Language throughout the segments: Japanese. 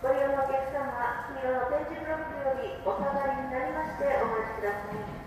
ご利用のお客様、黄色の点字ブロックよりお下がりになりましてお待ちください。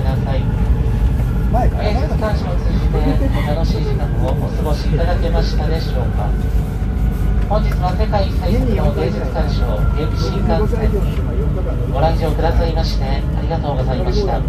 ください。芸術鑑賞を通じて楽しい時間をお過ごしいただけましたでしょうか。本日は世界最速の芸術鑑賞ゲーム新幹線にご来場くださいましてありがとうございました。